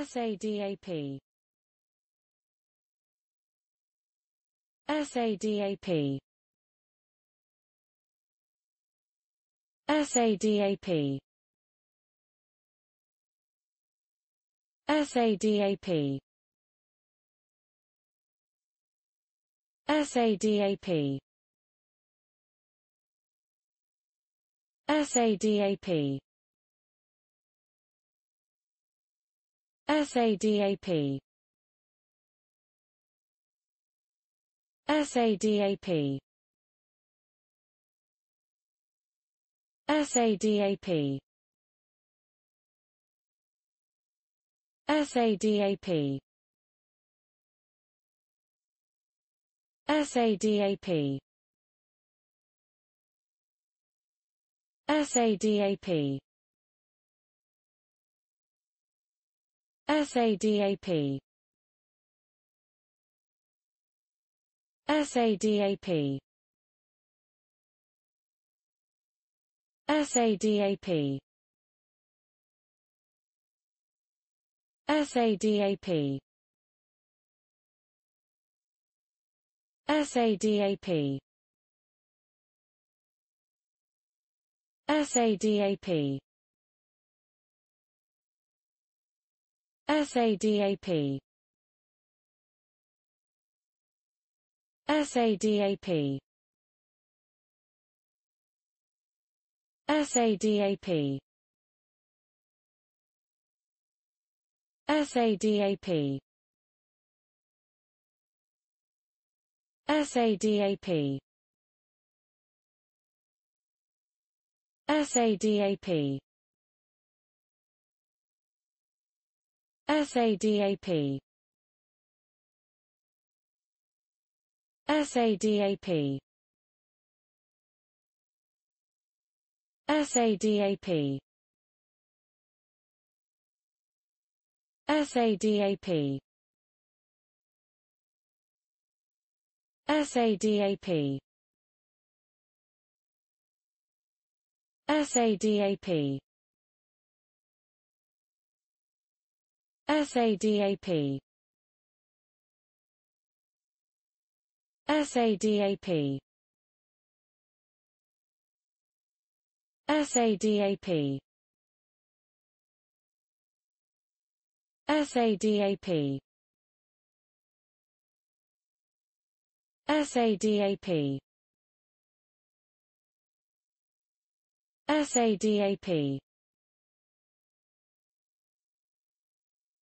SADAP SADAP SADAP SADAP SADAP SADAP SADAP SADAP SADAP SADAP SADAP SADAP SADAP SADAP SADAP SADAP SADAP SADAP SADAP SADAP SADAP SADAP SADAP SADAP SADAP SADAP SADAP SADAP SADAP SADAP SADAP SADAP SADAP SADAP SADAP SADAP